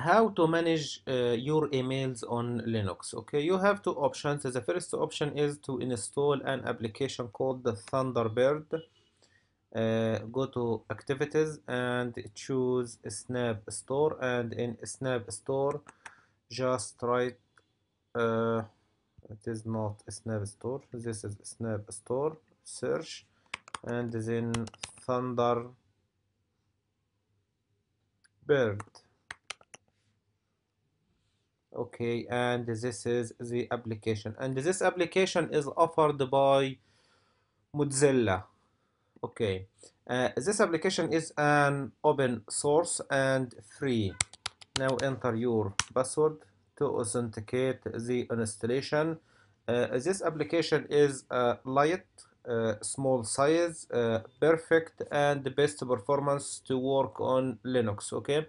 how to manage uh, your emails on Linux. Okay, you have two options. The first option is to install an application called the Thunderbird. Uh, go to activities and choose Snap Store and in Snap Store just write uh, it is not Snap Store this is Snap Store search and then Thunder Bird okay and this is the application. And this application is offered by Mozilla. Okay uh, this application is an open source and free. Now enter your password to authenticate the installation. Uh, this application is uh, light uh, small size uh, perfect and the best performance to work on Linux okay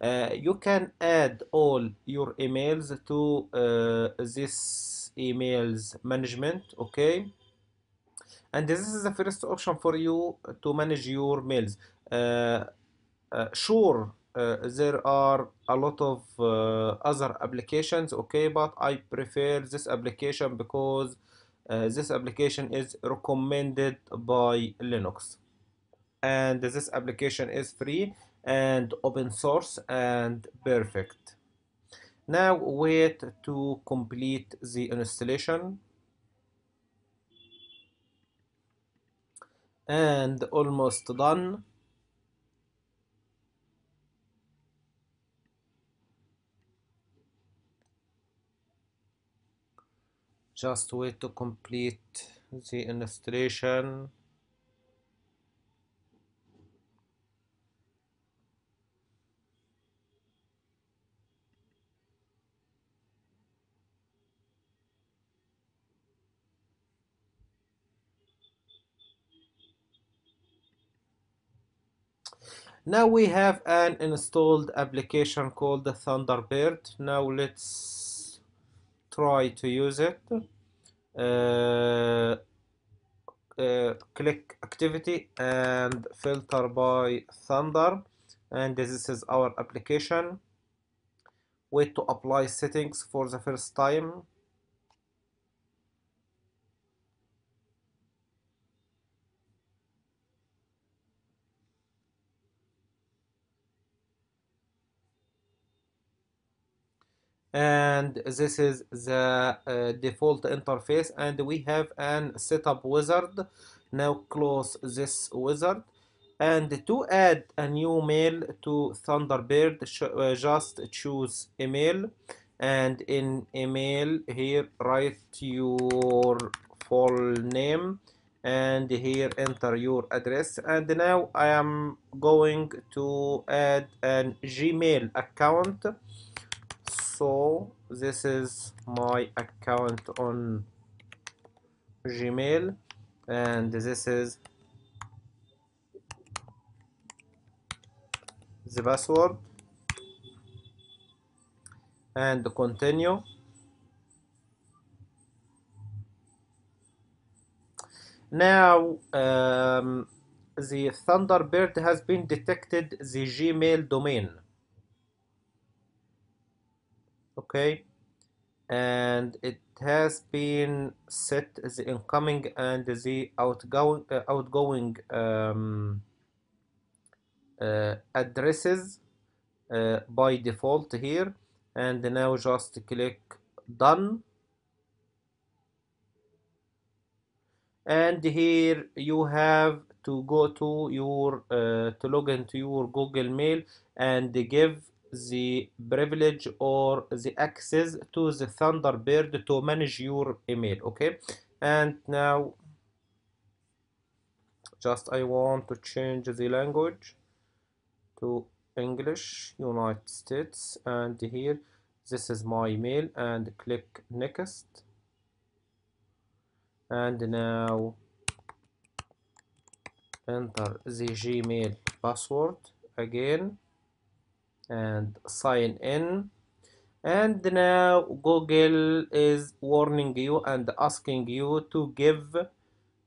uh, you can add all your emails to uh, this emails management okay? And this is the first option for you to manage your mails. Uh, uh, sure uh, there are a lot of uh, other applications okay? But I prefer this application because this application is recommended by Linux. And this application is free and open source and perfect. Now wait to complete the installation. And almost done. Just wait to complete the installation now we have an installed application called Thunderbird. Now let's try to use it. Uh, uh, click activity and filter by thunder. And this is our application. Wait to apply settings for the first time and this is the uh, default interface. And we have an setup wizard. Now close this wizard. And to add a new mail to Thunderbird uh, just choose email. And in email here write your full name. And here enter your address. And now I am going to add an Gmail account so this is my account on Gmail. And this is the password. And continue. Now um, the Thunderbird has been detected the Gmail domain okay? And it has been set the incoming and the outgoing uh, outgoing um, uh, addresses uh, by default here. And now just click done. And here you have to go to your uh, to log into your Google Mail and give the privilege or the access to the Thunderbird to manage your email okay? And now just I want to change the language to English United States and here this is my email and click next. And now enter the Gmail password again and sign in and now Google is warning you and asking you to give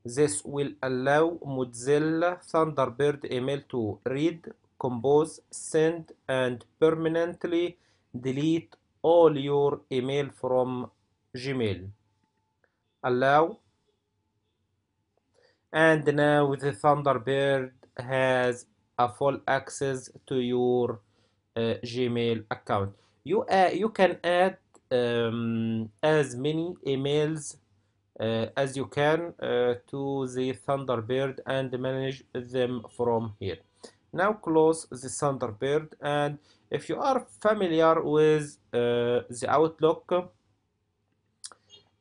this will allow Mozilla Thunderbird email to read compose, send, and permanently delete all your email from Gmail. Allow. And now the Thunderbird has a full access to your Gmail account. You uh, you can add um, as many emails uh, as you can uh, to the Thunderbird and manage them from here. Now close the Thunderbird and if you are familiar with the Outlook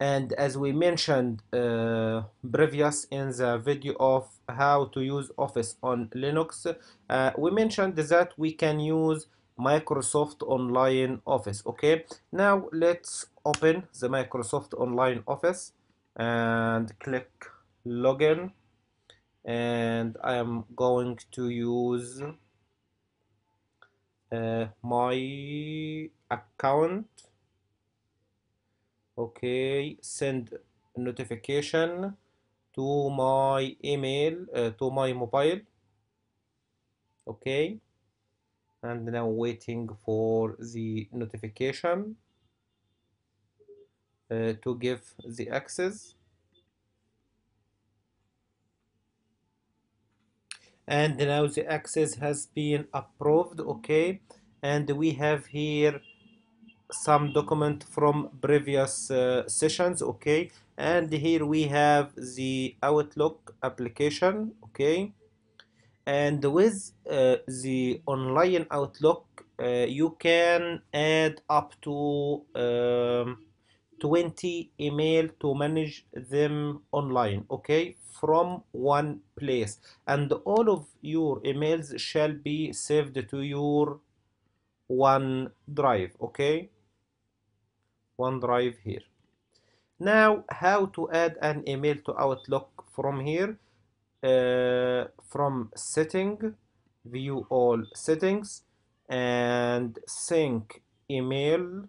and as we mentioned uh, previous in the video of how to use Office on Linux, uh, we mentioned that we can use Microsoft Online Office. Okay, now let's open the Microsoft Online Office and click login. And I am going to use uh, my account. Okay send notification to my email uh, to my mobile. Okay and now waiting for the notification uh, to give the access. And now the access has been approved okay? And we have here some document from previous uh, sessions okay? And here we have the outlook application okay and with uh, the online outlook uh, you can add up to um, 20 email to manage them online okay? From one place. And all of your emails shall be saved to your one drive okay? OneDrive here. Now how to add an email to outlook from here uh, from setting view all settings and sync email.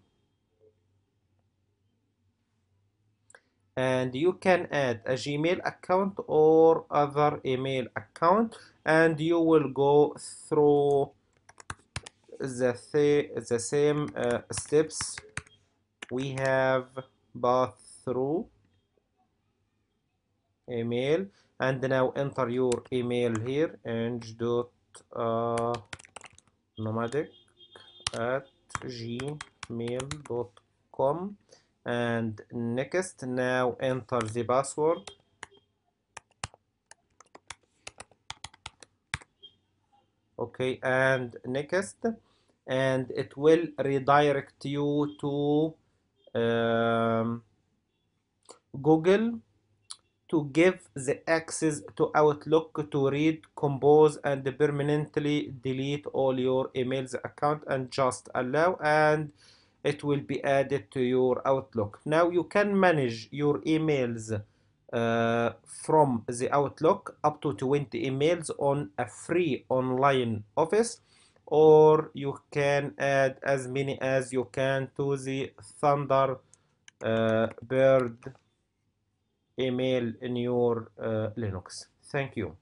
And you can add a Gmail account or other email account and you will go through the, th the same uh, steps we have both through email. And now enter your email here and dot uh, nomadic at gmail.com and next now enter the password. Okay and next. And it will redirect you to um, Google to give the access to Outlook to read, compose, and permanently delete all your emails account and just allow and it will be added to your Outlook. Now you can manage your emails uh, from the Outlook up to 20 emails on a free online office or you can add as many as you can to the Thunderbird uh, email in your uh, Linux. Thank you.